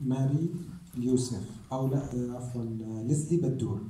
ماري اليوسف أو لا عفوا ليزلي بدور.